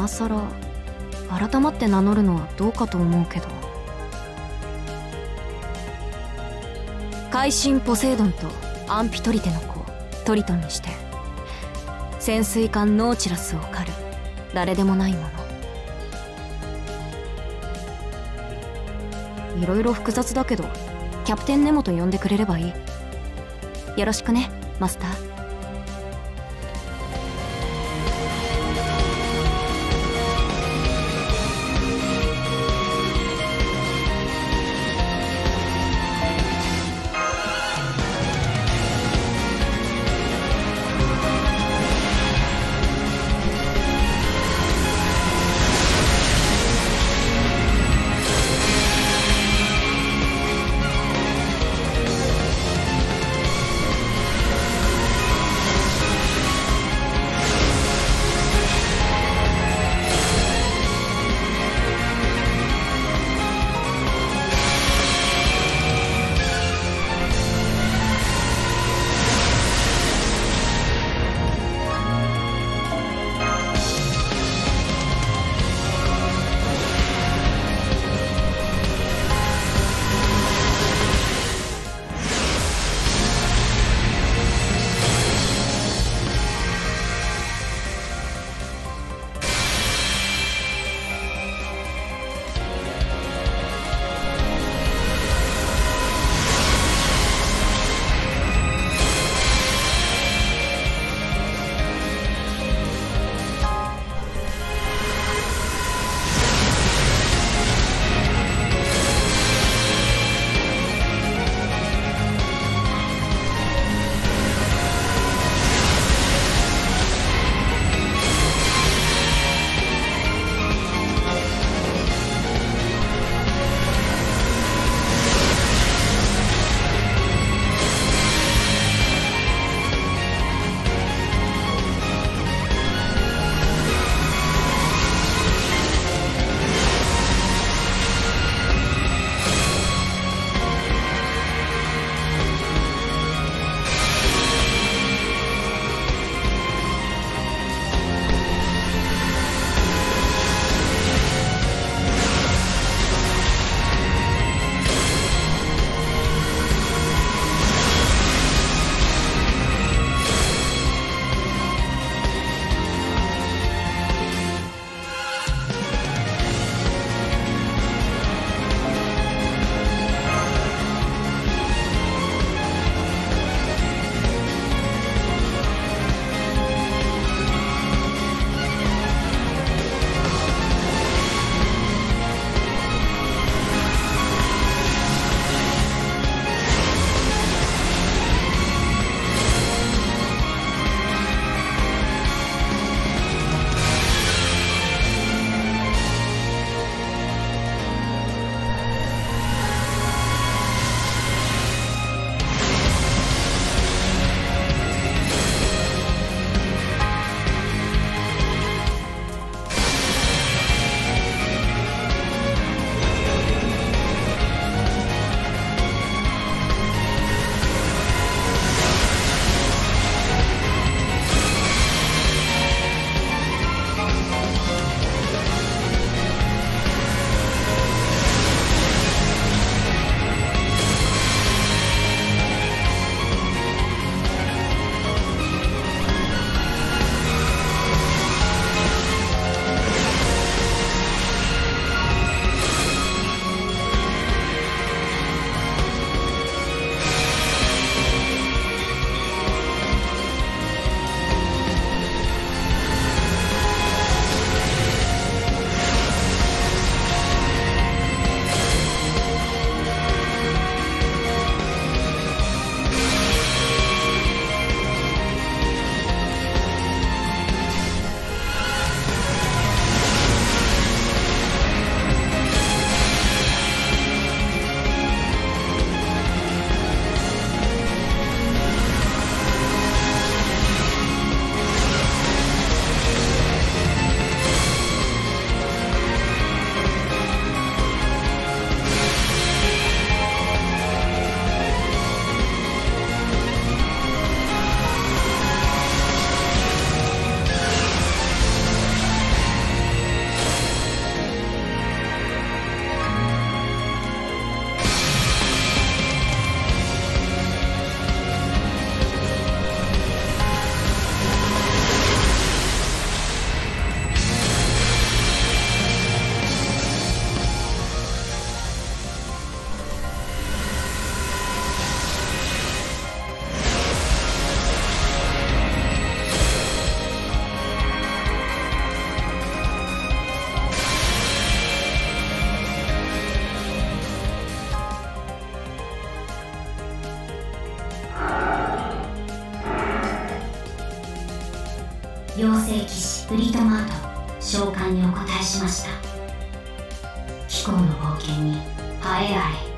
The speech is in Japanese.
今さら改まって名乗るのはどうかと思うけど。海神ポセイドンとアンピトリテの子トリトンにして潜水艦ノーチラスを狩る誰でもないもの。いろいろ複雑だけどキャプテンネモと呼んでくれればいい。よろしくねマスター。フリートマート召喚にお答えしました。貴公の冒険に栄えあれ